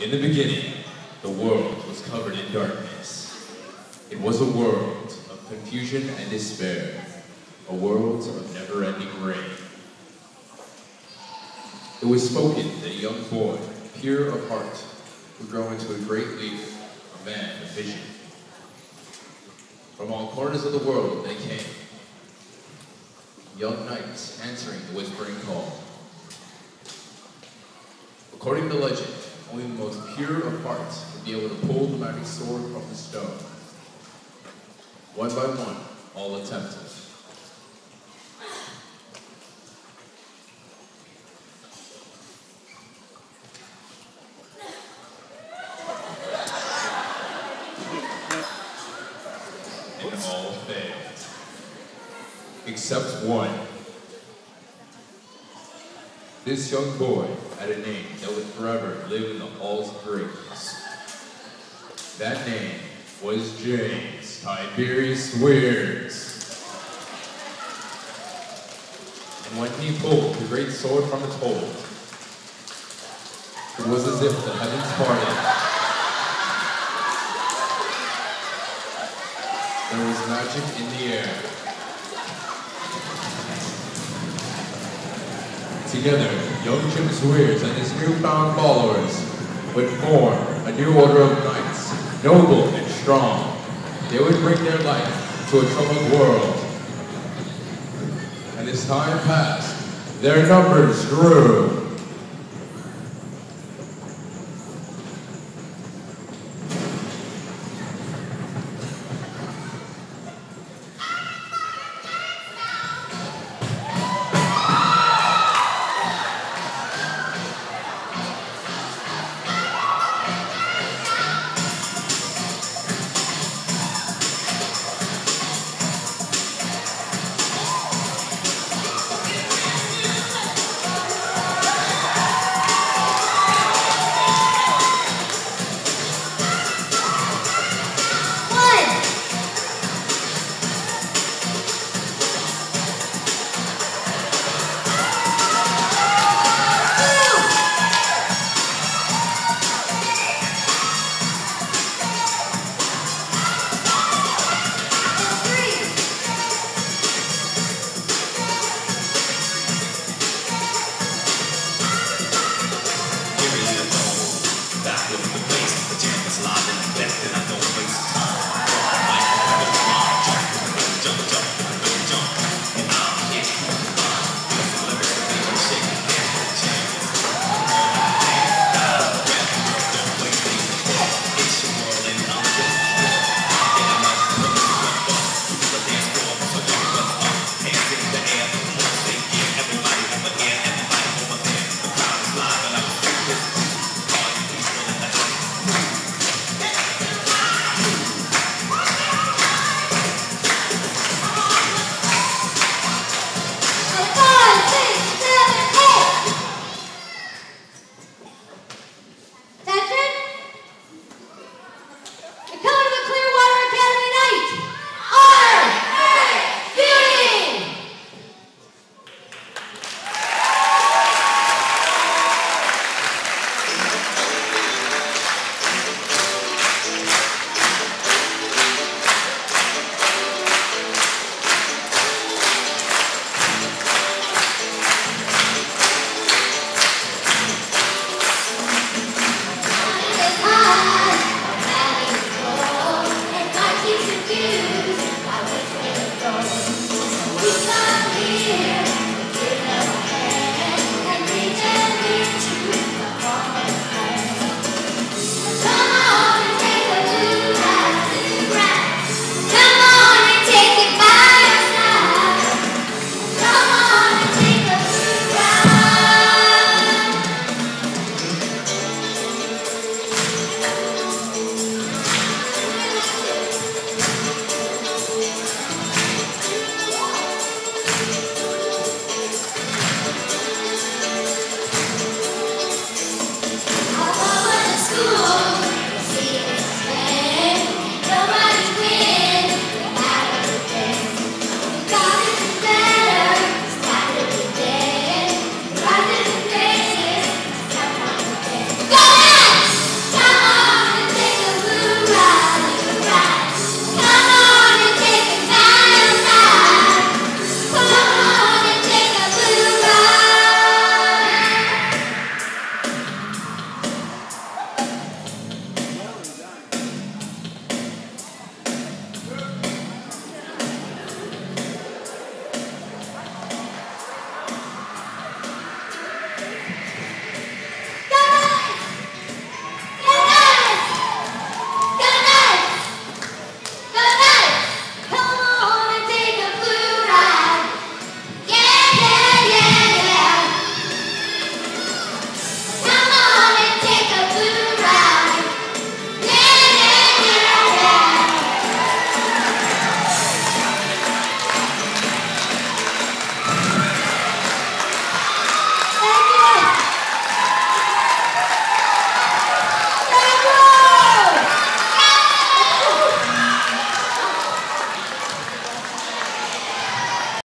In the beginning, the world was covered in darkness. It was a world of confusion and despair, a world of never-ending rain. It was spoken that a young boy, pure of heart, would grow into a great leader, a man of vision. From all corners of the world they came, young knights answering the whispering call. According to legend, only the most pure of hearts would be able to pull the mighty sword from the stone. One by one, all attempted. And all failed. Except one. This young boy had a name that would forever live in the halls of greatness. That name was James Tiberius Weirs. And when he pulled the great sword from its hold, it was as if the heavens parted. There was magic in the air. Together, young Jim Weirs and his newfound followers would form a new order of knights, noble and strong. They would bring their light to a troubled world. And as time passed, their numbers grew.